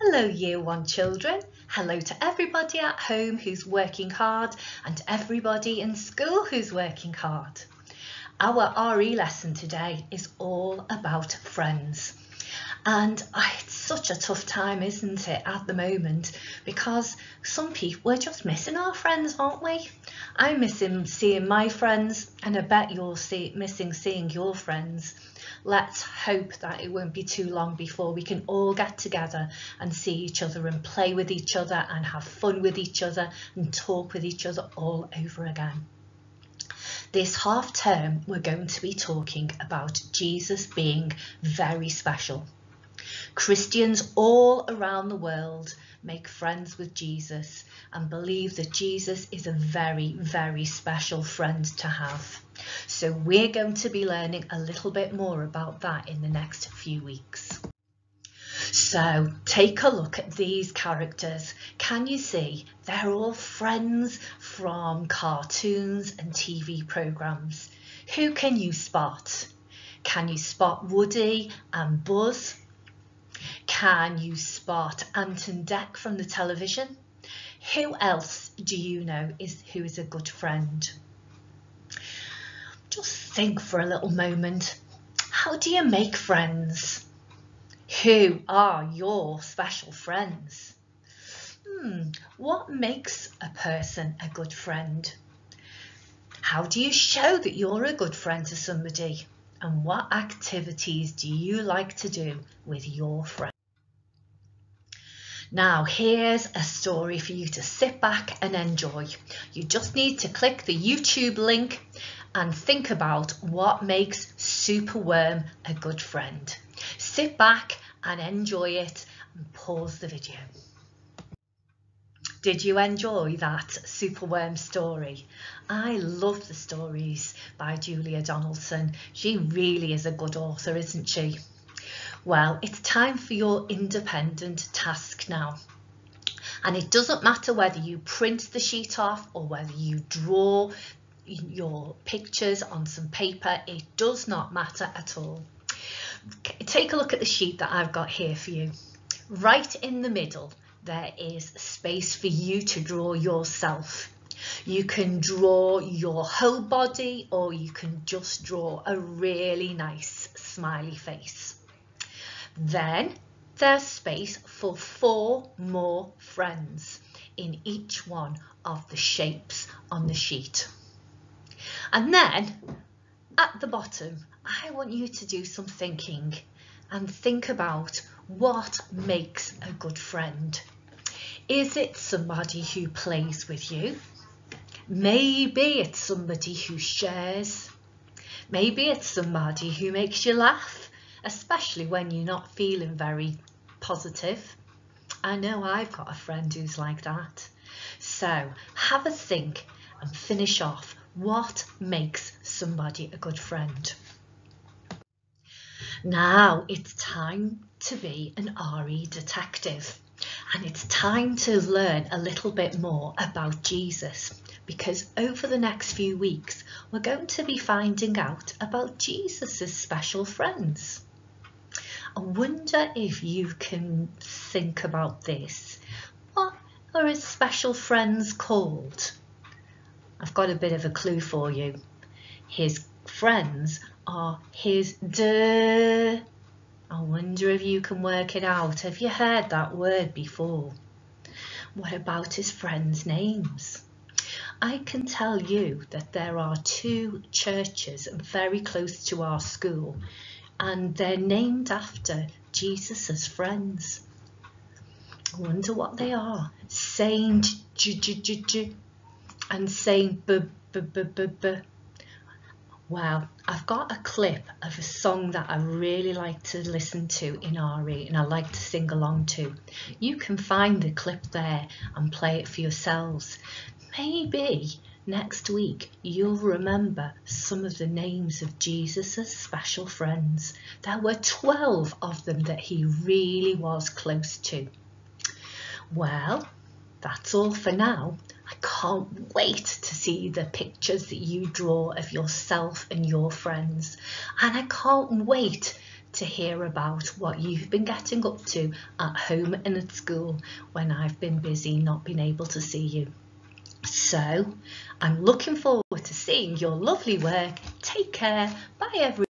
Hello Year 1 children. Hello to everybody at home who's working hard and everybody in school who's working hard. Our RE lesson today is all about friends. And it's such a tough time, isn't it, at the moment? Because some people, we're just missing our friends, aren't we? I'm missing seeing my friends and I bet you're see, missing seeing your friends. Let's hope that it won't be too long before we can all get together and see each other and play with each other and have fun with each other and talk with each other all over again. This half term, we're going to be talking about Jesus being very special. Christians all around the world make friends with Jesus and believe that Jesus is a very, very special friend to have. So we're going to be learning a little bit more about that in the next few weeks. So take a look at these characters. Can you see they're all friends from cartoons and TV programmes? Who can you spot? Can you spot Woody and Buzz? Can you spot Ant and Dec from the television? Who else do you know is who is a good friend? Just think for a little moment. How do you make friends? Who are your special friends? Hmm, what makes a person a good friend? How do you show that you're a good friend to somebody? And what activities do you like to do with your friends? Now here's a story for you to sit back and enjoy. You just need to click the YouTube link and think about what makes Superworm a good friend. Sit back and enjoy it and pause the video. Did you enjoy that Superworm story? I love the stories by Julia Donaldson. She really is a good author, isn't she? Well, it's time for your independent task now. And it doesn't matter whether you print the sheet off or whether you draw your pictures on some paper, it does not matter at all. Take a look at the sheet that I've got here for you. Right in the middle, there is space for you to draw yourself. You can draw your whole body or you can just draw a really nice smiley face. Then there's space for four more friends in each one of the shapes on the sheet. And then at the bottom, I want you to do some thinking and think about what makes a good friend. Is it somebody who plays with you? Maybe it's somebody who shares. Maybe it's somebody who makes you laugh especially when you're not feeling very positive. I know I've got a friend who's like that. So have a think and finish off what makes somebody a good friend. Now it's time to be an RE detective and it's time to learn a little bit more about Jesus because over the next few weeks we're going to be finding out about Jesus's special friends. I wonder if you can think about this. What are his special friends called? I've got a bit of a clue for you. His friends are his de. I wonder if you can work it out. Have you heard that word before? What about his friends' names? I can tell you that there are two churches very close to our school and they're named after Jesus's friends. I wonder what they are. Saint J J J J and Saint B B B B B. Well, I've got a clip of a song that I really like to listen to in RE and I like to sing along to. You can find the clip there and play it for yourselves. Maybe Next week, you'll remember some of the names of Jesus' special friends. There were 12 of them that he really was close to. Well, that's all for now. I can't wait to see the pictures that you draw of yourself and your friends. And I can't wait to hear about what you've been getting up to at home and at school when I've been busy not being able to see you. So I'm looking forward to seeing your lovely work. Take care. Bye everyone.